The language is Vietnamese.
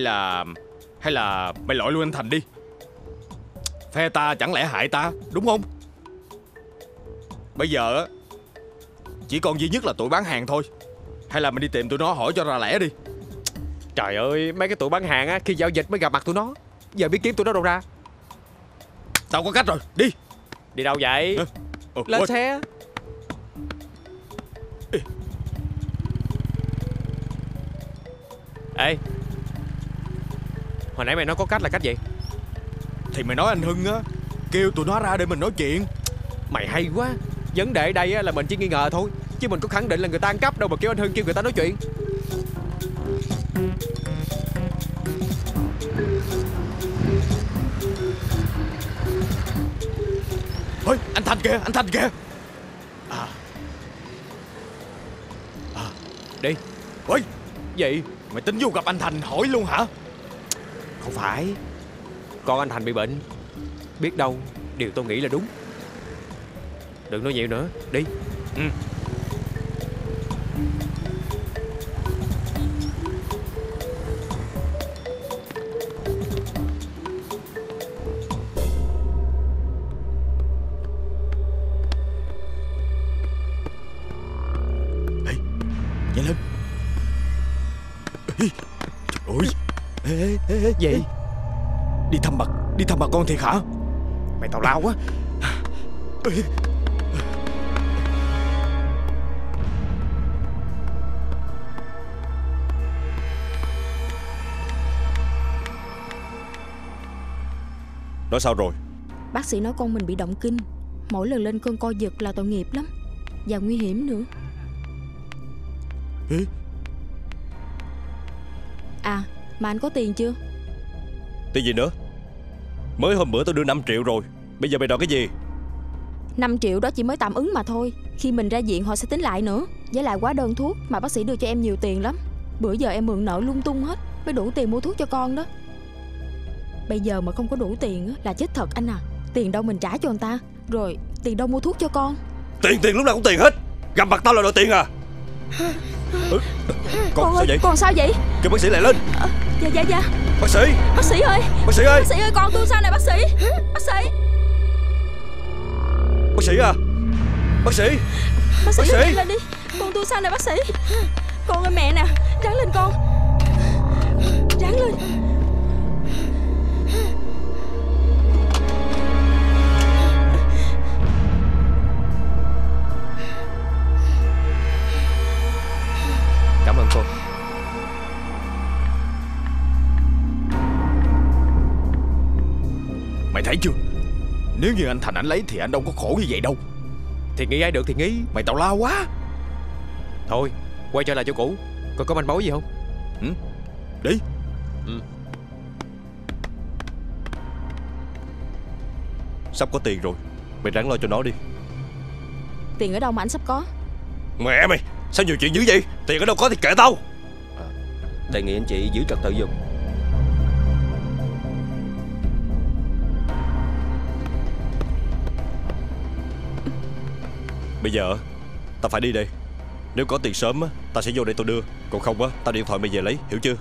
Hay là Hay là mày lội luôn anh Thành đi. Phe ta chẳng lẽ hại ta Đúng không? Bây giờ á Chỉ còn duy nhất là tụi bán hàng thôi. Hay là mình đi tìm tụi nó hỏi cho ra lẽ đi. Trời ơi mấy cái tụi bán hàng á Khi giao dịch mới gặp mặt tụi nó. Giờ biết kiếm tụi nó đâu ra. Tao có cách rồi Đi. Đi đâu vậy? Ờ, Lên ôi, xe. Ê Hồi nãy mày nói có cách là cách gì? Thì mày nói anh Hưng á Kêu tụi nó ra để mình nói chuyện. Mày hay quá. Vấn đề ở đây á, là mình chỉ nghi ngờ thôi Chứ mình có khẳng định là người ta ăn cắp đâu mà kêu anh Hưng kêu người ta nói chuyện. Ôi anh Thành kìa Anh Thành kìa. Đi. Ôi. Gì? Mày tính vô gặp anh Thành hỏi luôn hả Không phải. Con anh Thành bị bệnh. Biết đâu Điều tôi nghĩ là đúng. Đừng nói nhiều nữa Đi. Ừ. Ê, nhanh lên ê, ê, ê, Gì. Đi thăm bà Đi thăm bà con thiệt hả? Mày tào lao quá. Ê, Nó sao rồi? Bác sĩ nói con mình bị động kinh. Mỗi lần lên cơn co giật là tội nghiệp lắm. Và nguy hiểm nữa. Ê. À mà anh có tiền chưa? Tiền gì nữa? Mới hôm bữa tôi đưa 5 triệu rồi. Bây giờ mày đòi cái gì? 5 triệu đó chỉ mới tạm ứng mà thôi. Khi mình ra viện họ sẽ tính lại nữa. Với lại quá đơn thuốc mà bác sĩ đưa cho em nhiều tiền lắm. Bữa giờ em mượn nợ lung tung hết Mới đủ tiền mua thuốc cho con đó. Bây giờ mà không có đủ tiền á, là chết thật anh à. Tiền đâu mình trả cho người ta. Rồi tiền đâu mua thuốc cho con? Tiền tiền lúc nào cũng tiền hết. Gặp mặt tao là đòi tiền à ừ. Con, sao ơi vậy? con sao vậy? Kêu bác sĩ lại lên. Dạ dạ dạ. Bác sĩ. Bác sĩ ơi. Bác sĩ ơi. Bác sĩ ơi con tôi sao này bác sĩ? Bác sĩ. Bác sĩ à? Bác sĩ. Bác sĩ, Bác sĩ! nhanh lên đi. Con tôi sao này bác sĩ? Con ơi mẹ nè Ráng lên con. Ráng lên Mày thấy chưa? Nếu như anh Thành anh lấy thì anh đâu có khổ như vậy đâu. Thì nghĩ ai được thì nghĩ. Mày tào lao quá. Thôi Quay trở lại chỗ cũ. Còn có manh mối gì không? Đi. Sắp có tiền rồi. Mày ráng lo cho nó đi. Tiền ở đâu mà anh sắp có? Mẹ mày Sao nhiều chuyện dữ vậy? Tiền ở đâu có thì kệ tao. Đề nghị anh chị giữ trật tự giùm Bây giờ Tao phải đi đây. Nếu có tiền sớm á, Tao sẽ vô đây tao đưa. Còn không á, Tao điện thoại mày về lấy, Hiểu chưa?